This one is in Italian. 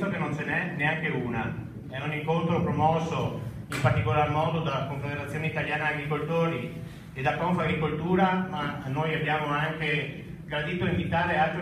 visto che non ce n'è neanche una. È un incontro promosso in particolar modo dalla Confederazione Italiana Agricoltori e da Confagricoltura, ma noi abbiamo anche gradito invitare altre